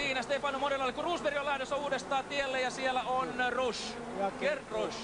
siinä Stefano Morellalle, kun Roosberg on lähdössä uudestaan tielle ja siellä on Rush. Gerd Rush.